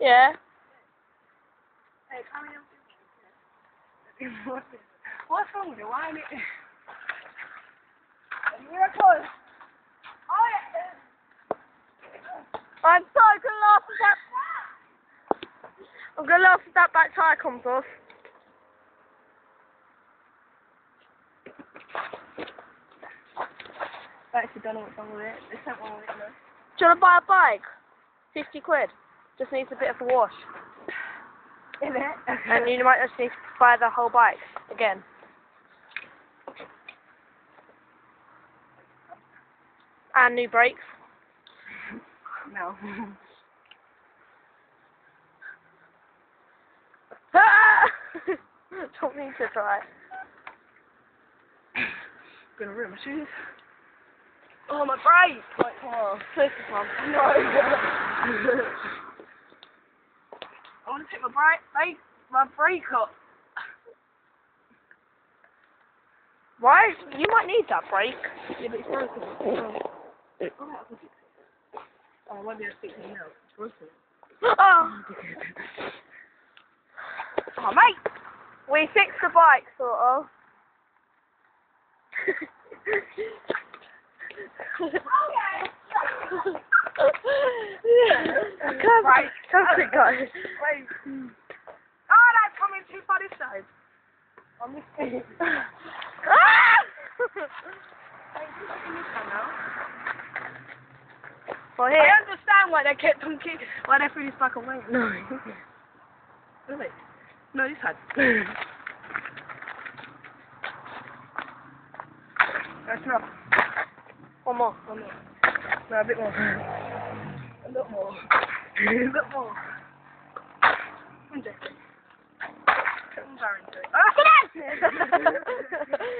Yeah. Hey, come here. What's wrong with you? Why ain't it? Miracle. Oh yeah. I'm sorry, I'm gonna laugh if that. I'm gonna laugh if that back tire comes off. I actually don't know what's wrong with it. There's something wrong with it. Do you wanna buy a bike? Fifty quid. Just needs a bit of a wash. Is it? And you might just need to buy the whole bike again. And new brakes. no. Don't need to try. Gonna ruin my shoes. Oh, my brake! Right, come on. This is one. No. I want to take my brake, brake, my brake up. Why? You might need that brake. Yeah, but it's broken. Oh, I can fix it. Oh, I won't be able to fix it now. It's broken. Oh. Oh, mate! We fixed the bike, sort of. Come, Right. come quick, guys. Wait. Oh, that's coming too far this side. This side. Ah! well, I understand why they kept on keep, why they threw this back away. No. Really? No, this side. That's enough. One more. One more. Sabi mo. Ano mo? Ano mo? Ang jacket. Ang barren. Ah! Kulan!